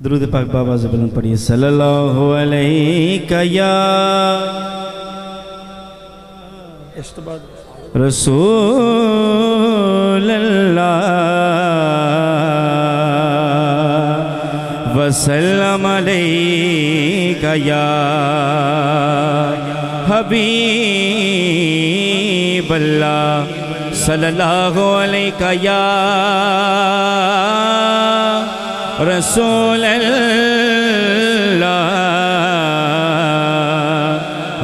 درود پاک بابا سے بلند پڑھیے صلی اللہ علیہ یا رسول اللہ وسلم علیہ یا حبیب اللہ صلی اللہ علیہ یا رسول اللہ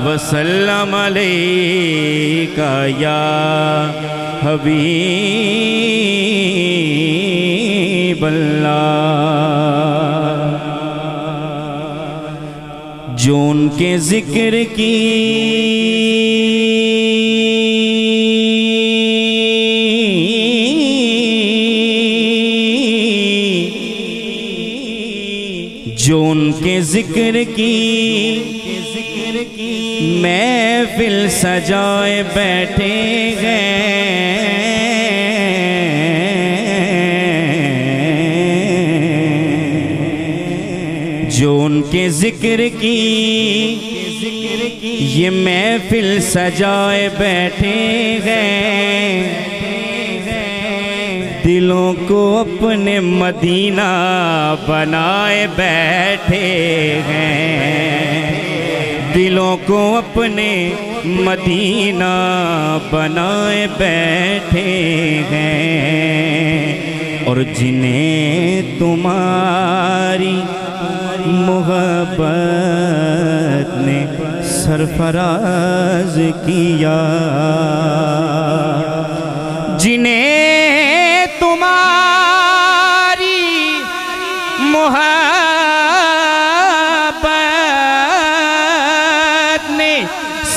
وسلم علیکہ یا حبیب اللہ۔ جو ان کے ذکر کی ان کے ذکر کی محفل سجائے بیٹھے ہیں۔ جو ان کے ذکر کی یہ محفل سجائے بیٹھے ہیں۔ دلوں کو اپنے مدینہ بنائے بیٹھے ہیں۔ دلوں کو اپنے مدینہ بنائے بیٹھے ہیں۔ اور جنہیں تمہاری محبت نے سرفراز کیا۔ جنہیں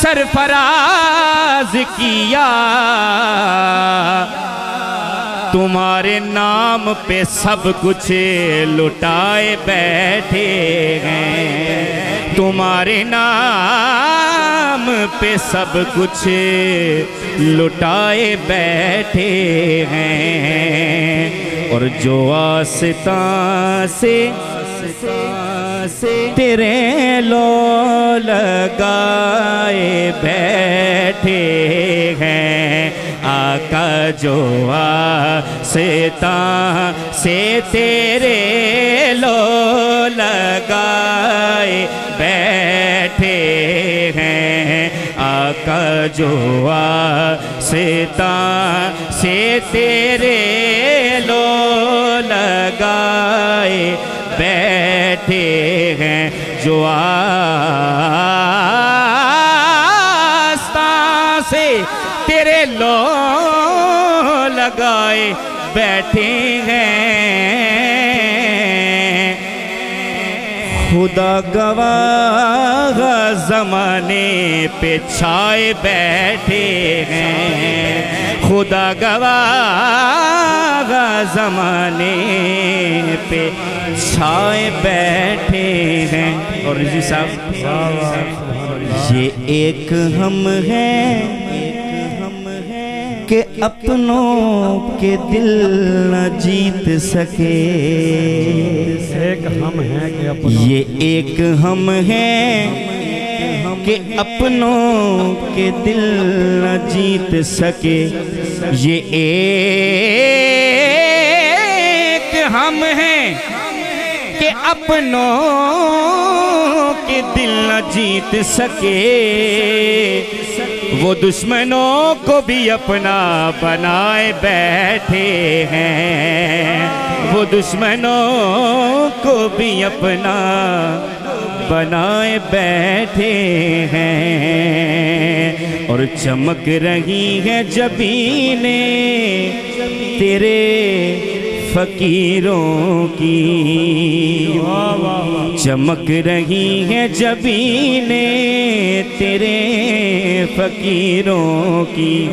سرفراز کیا۔ تمہارے نام پہ سب کچھ لٹائے بیٹھے ہیں۔ تمہارے نام پہ سب کچھ لٹائے بیٹھے ہیں۔ اور جو آستان سے تیرے لو لگائے بیٹھے ہیں۔ آقا جو آستان سے تیرے لو لگائے بیٹھے ہیں۔ آقا جو آستان سے تیرے جو آستا سے تیرے لو لگائے بیٹھے خدا گواہ زمانے پہ چھائے بیٹھے ہیں۔ خدا گواہ زمانے پہ چھائے بیٹھے ہیں۔ اور رضی صاحب، یہ ایک ہم ہیں۔ کہ اپنوں کے دل نہ جیت سکے۔ ایک ہم ہیں کہ یہ ایک ہم ہیں کہ اپنوں کے دل نہ جیت سکے۔ یہ ایک ہم ہیں کہ اپنوں کے دل نہ جیت سکے۔ وہ دشمنوں کو بھی اپنا بنائے بیٹھے ہیں۔ وہ دشمنوں کو بھی اپنا بنائے بیٹھے ہیں۔ اور چمک رہی ہے جبینیں تیرے فقیروں کی۔ چمک رہی ہے جبینیں تیرے فقیروں کی۔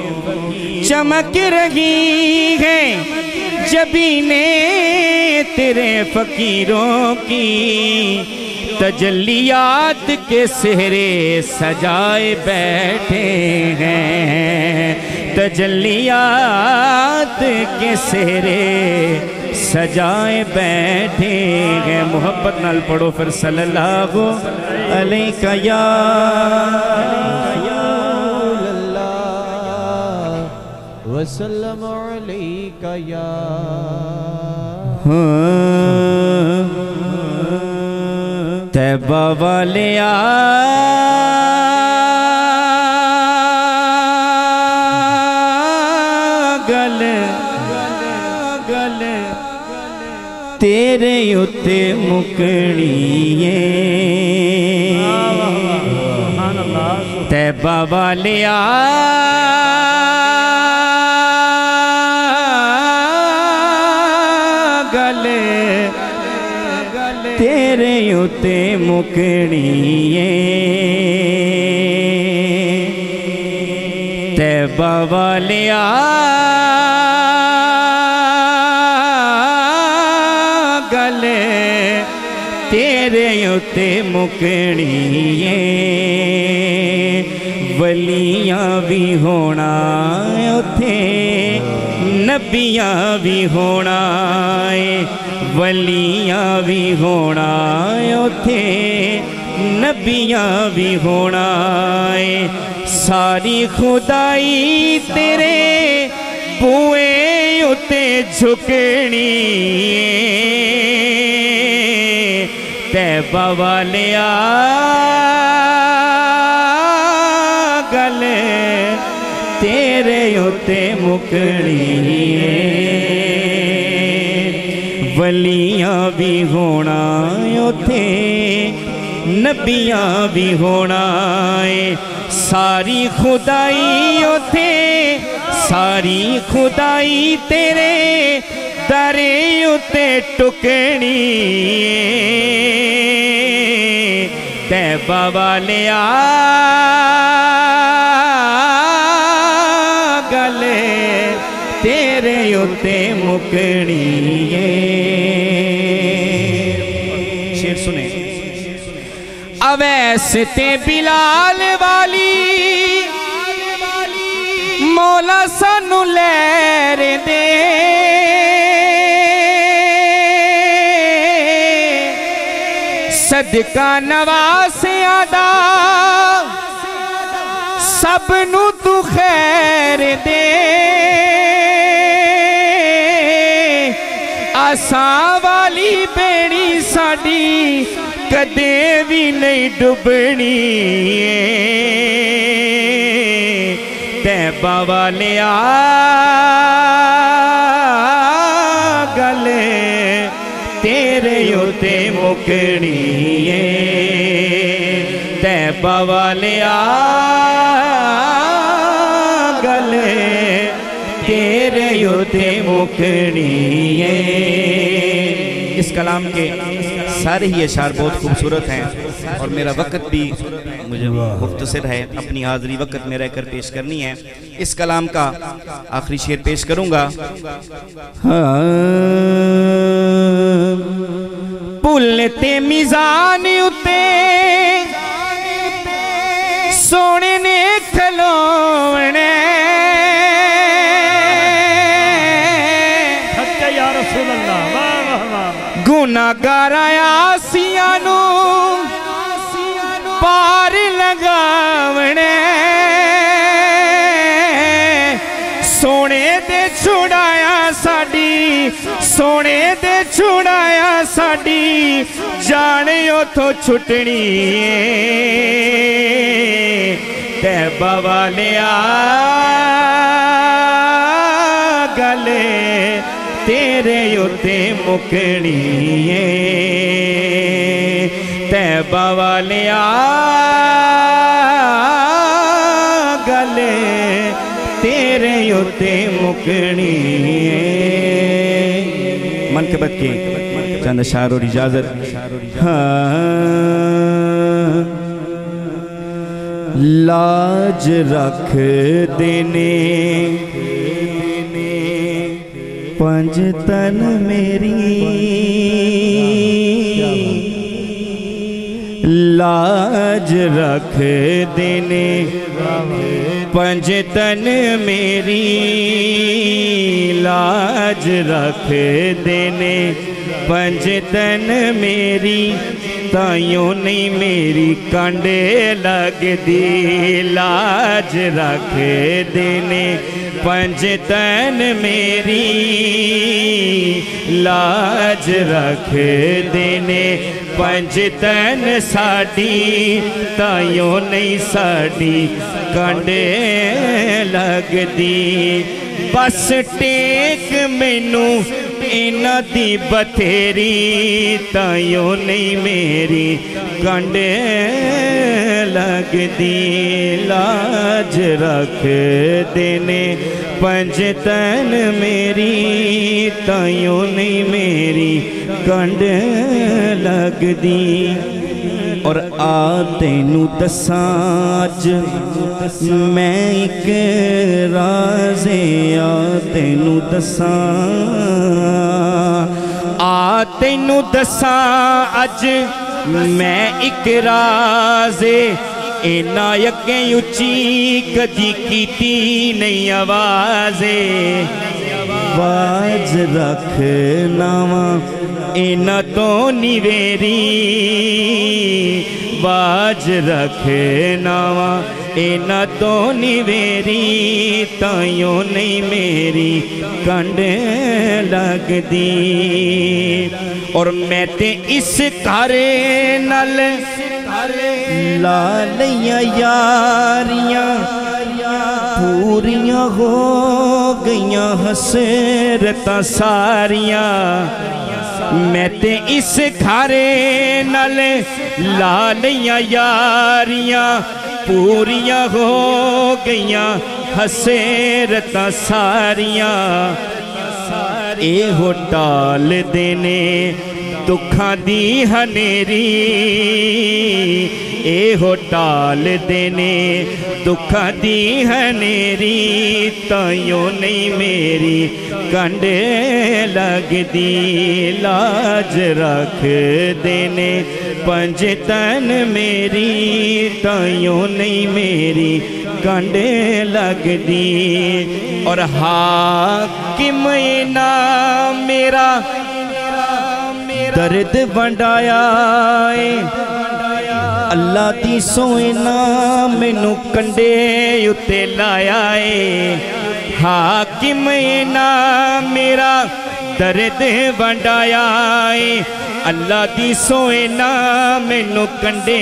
چمک رہی ہے جبینیں تیرے فقیروں کی۔ تجلیات کے سہرے سجائے بیٹھے ہیں۔ تجلیات کے سہرے سجائے بیٹھے ہیں محبت نال پڑھو پھر صلی اللہ علیہ یا رسول اللہ وسلم علیکہ یا تیبہ والے گل تیرے اتے مکڑیے تیبہ والے گل۔ تیرے اتے مکڑیے تیبہ والے تیرے اتے مکڑیے ولیاں بھی ہونا اتے، نبیاں بھی ہونا ولیاں بھی ہونا اتے، نبیاں بھی ہونا ساری خدائی تیرے بوئے اتے جھکنی تیبہ والیا گل تیرے اتے مکڑی ولیاں بھی ہونا اتے، نبیاں بھی ہونا ہے، ساری خدائی اتے، ساری خدائی تیرے درے اتے ٹکنی تیبہ والیا گل تیرے اتے مکڑی شیر سنیں اویس تے بلال والی مولا سانو لیر دے صدقہ نواسیاں دا سب نو تو خیر دے آساں والی بیڑی ساڑی کدے بھی نہیں ڈبنی تیبہ والے گل تیرے اتے مکڑی تیبہ والے گل تیرے اتے مکڑی اس کلام کے سارے ہی اشعار بہت خوبصورت ہیں اور میرا وقت بھی مجھے مختصر ہے، اپنی حاضری وقت میں رہ کر پیش کرنی ہے۔ اس کلام کا آخری شعر پیش کروں گا۔ ہاں۔ پلتے میزان سونے نے کھلونے گناہگار آسیاں نو پار لگاونے سونے دے چھڑایا ساڑی سونے دے چھڑایا ساڑی جانے اتھو چھٹنی تیبہ والے گلے تیرے اتے مکڑی تیبہ والے گلے تیرے اتے مکڑی من کے بد کی چند اشار اور اجازت ہاں لاج رکھ دینے۔ پنج تن میری۔ لاج رکھ دینے۔ پنج تن میری۔ لاج رکھ دینے۔ پنج تن میری۔ تائیوں نہیں میری کانڈے لگ دی لاج رکھ دینے پنج تین میری لاج رکھ دینے پنج تین ساڑی تائیوں نہیں ساڑی کانڈے لگ دی بس ٹیک مینوں ਇਹਨਾਂ ਦੀ ਬਥੇਰੀ ਤਾਈਓ ਨਹੀਂ ਮੇਰੀ ਕੰਡੇ ਲੱਗਦੀ ਲਾਜ ਰੱਖਦੇ ਨੇ ਪੰਜ ਤਨ ਮੇਰੀ ਤਾਈਓ ਨਹੀਂ ਮੇਰੀ ਕੰਡ ਲੱਗਦੀ اور آ تینو دساج، میں ایک رازے آ تینو دساں۔ آ تینو دساں میں ایک راز اینا یکیں اچھی کدھی کی تین آوازے باز رکھنا اینا تو نیویری باز رکھنا اینا تو نیویری تائیوں نہیں میری کنڈ لگ دی اور میں تے اس کارے نل لالیاں یاریاں پوریاں ہو گئیاں حسرتاں ساریاں۔ میں تے اس گھارے نل لالیاں یاریاں۔ پوریاں ہو گئیاں حسرتاں ساریاں۔ اے ہو ٹال دینے دکھا دی ہنیری۔ اے ہو ٹال دینے دکھا دی ہے نیری تائیوں نہیں میری کنڈے لگ دی لاج رکھ دینے پنج تن میری تائیوں نہیں میری کنڈے لگ دی اور حاکم نام میرا درد بنڈایا اللہ دی سوئنا مینوں کنڈے اتے لایا اے حاکم نا میرا درد ونڈایا اے اللہ دی سوئنا مینوں کنڈے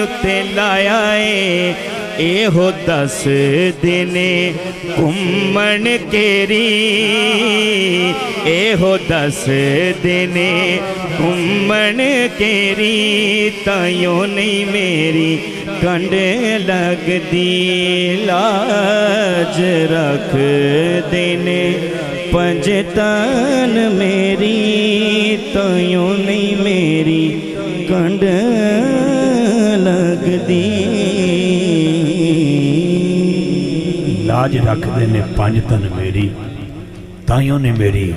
اتے لایا اے ਇਹੋ ਦੱਸ ਦੇਨੇ ਘੁੰਮਣ ਕੇਰੀ। ਇਹੋ ਦੱਸ ਦੇਨੇ ਘੁੰਮਣ ਕੇਰੀ ਤਾਈਓ ਨਹੀਂ ਮੇਰੀ ਕੰਡ ਲੱਗਦੀ। ਲਾਜ ਰੱਖ ਦੇਨੇ ਪੰਜ ਤਨ ਮੇਰੀ ਤਾਈਓ ਨਹੀਂ ਮੇਰੀ ਕੰਡ ਲਾਜ ਰੱਖਦੇ ਨੇ ਪੰਜ ਤਨ ਮੇਰੀ ਤਾਈਓ ਨੇ ਮੇਰੀ